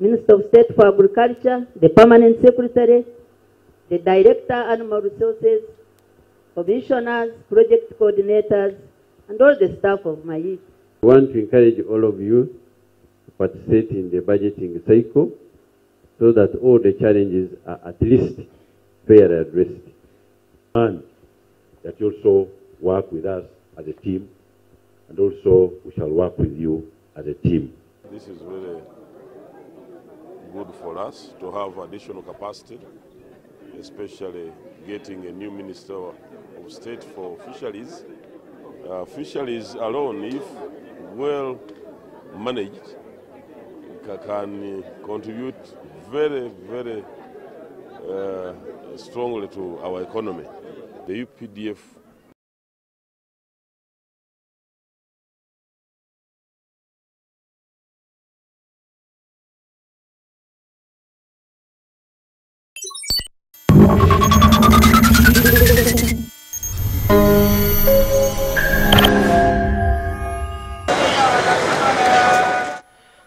Minister of State for Agriculture, the Permanent Secretary, the Director Animal Resources, Commissioners, Project Coordinators, and all the staff of my MAIT. I want to encourage all of you to participate in the budgeting cycle so that all the challenges are at least fairly addressed. And that you also work with us as a team, and also we shall work with you as a team. This is really good for us to have additional capacity, especially getting a new Minister of State for Fisheries. Uh, fisheries alone, if well managed, can contribute very, very uh, strongly to our economy. The UPDF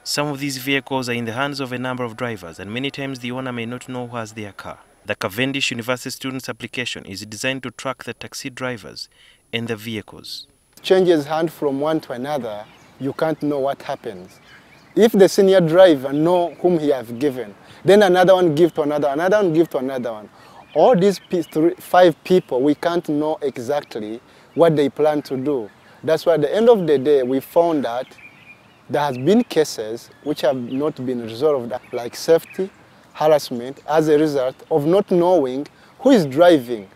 Some of these vehicles are in the hands of a number of drivers, and many times the owner may not know who has their car. The Cavendish University Students application is designed to track the taxi drivers and the vehicles. changes hand from one to another, you can't know what happens. If the senior driver know whom he has given, then another one give to another, another one give to another one. All these three, five people, we can't know exactly what they plan to do. That's why at the end of the day, we found that there has been cases which have not been resolved, like safety, harassment, as a result of not knowing who is driving.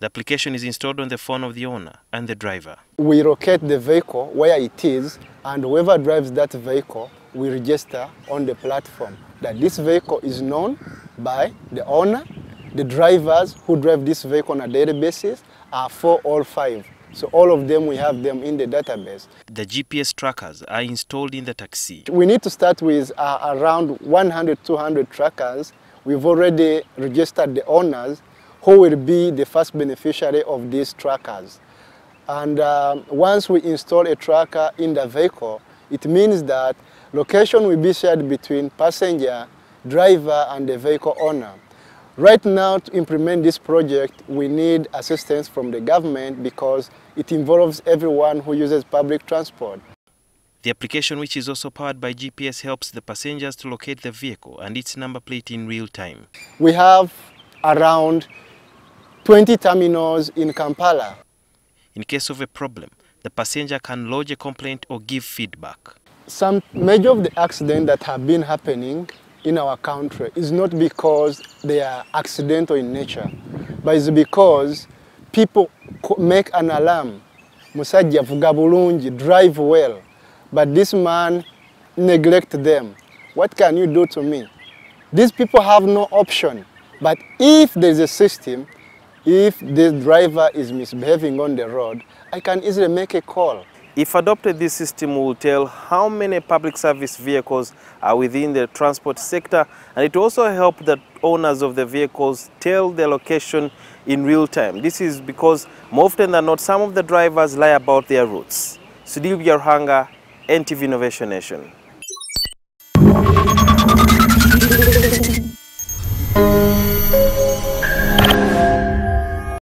The application is installed on the phone of the owner and the driver. we locate the vehicle where it is and whoever drives that vehicle we register on the platform that this vehicle is known by the owner the drivers who drive this vehicle on a daily basis are four or five so all of them we have them in the database The GPS trackers are installed in the taxi. we need to start with uh, around 100 200 trackers we've already registered the owners who will be the first beneficiary of these trackers and um, once we install a tracker in the vehicle, it means that location will be shared between passenger, driver, and the vehicle owner. Right now, to implement this project, we need assistance from the government because it involves everyone who uses public transport. The application, which is also powered by GPS, helps the passengers to locate the vehicle and its number plate in real time. We have around 20 terminals in Kampala. In case of a problem, the passenger can lodge a complaint or give feedback. some major of the accidents that have been happening in our country is not because they are accidental in nature, but it's because people make an alarm. Musajja vuga bulungi, drive well, but this man neglect them. What can you do to me? These people have no option. But if there's a system, if the driver is misbehaving on the road, I can easily make a call. If adopted, this system will tell how many public service vehicles are within the transport sector, and it also help the owners of the vehicles tell their location in real time. This is because more often than not, some of the drivers lie about their routes. sudil Yarhanga, NTV Innovation Nation.